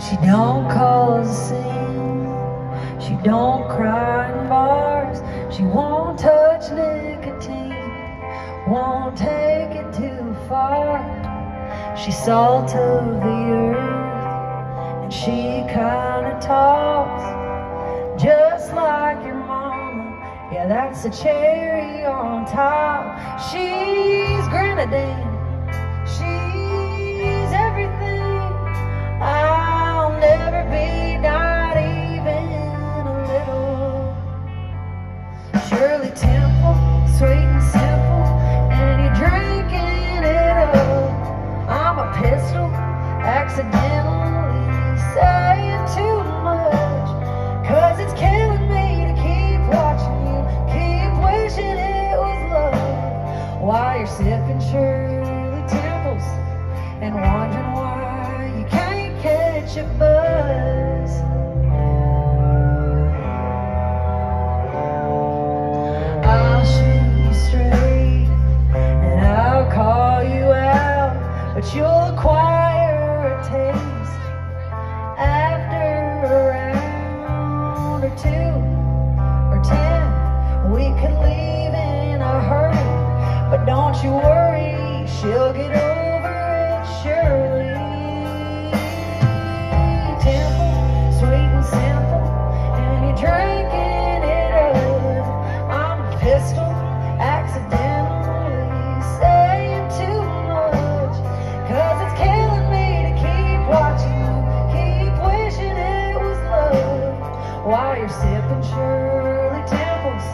She don't cause a scene. She don't cry in bars. She won't touch nicotine. Won't take it too far. She's salt of the earth. And she kinda talks just like your mama. Yeah, that's a cherry on top. She's grenadine. Temple, sweet and simple, and you're drinking it up. I'm a pistol, accidentally saying too much. Cause it's killing me to keep watching you, keep wishing it was love. While you're sipping Shirley Temples and wondering why you can't catch a buzz. Straight and I'll call you out, but you'll acquire a taste after a round or two or ten. We could leave in a hurry, but don't you worry, she'll get over it surely. Temple, sweet and simple, and you're drinking it up. I'm pistol, while you're sipping Shirley Temples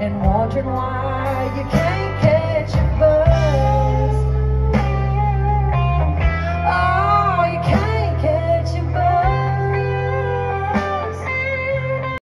and wondering why you can't catch a buzz.